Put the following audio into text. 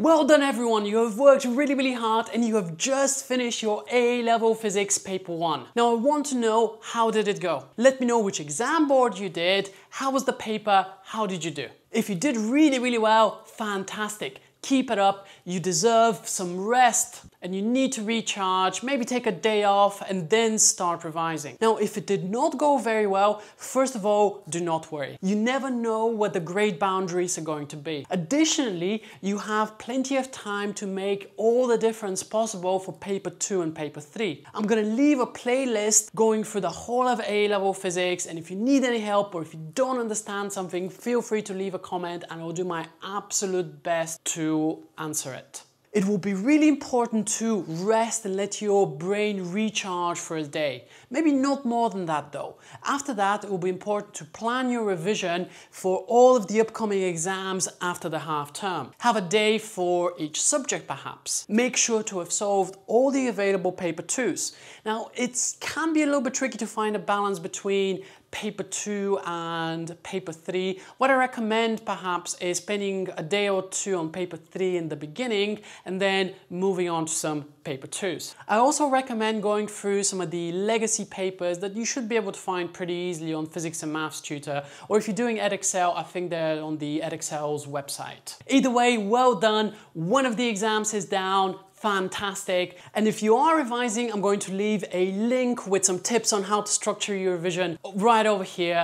Well done everyone, you have worked really really hard and you have just finished your A-level physics paper 1. Now I want to know how did it go? Let me know which exam board you did, how was the paper, how did you do? If you did really really well, fantastic. Keep it up, you deserve some rest and you need to recharge, maybe take a day off and then start revising. Now, if it did not go very well, first of all, do not worry. You never know what the grade boundaries are going to be. Additionally, you have plenty of time to make all the difference possible for paper two and paper three. I'm gonna leave a playlist going through the whole of A-level physics and if you need any help or if you don't understand something, feel free to leave a comment and I'll do my absolute best to answer it. It will be really important to rest and let your brain recharge for a day. Maybe not more than that though. After that, it will be important to plan your revision for all of the upcoming exams after the half term. Have a day for each subject perhaps. Make sure to have solved all the available paper twos. Now, it can be a little bit tricky to find a balance between paper two and paper three. What I recommend perhaps is spending a day or two on paper three in the beginning and then moving on to some paper twos. I also recommend going through some of the legacy papers that you should be able to find pretty easily on Physics and Maths Tutor, or if you're doing Edexcel, I think they're on the Edexcel's website. Either way, well done. One of the exams is down, fantastic. And if you are revising, I'm going to leave a link with some tips on how to structure your revision right over here.